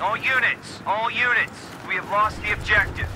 All units, all units. We have lost the objective.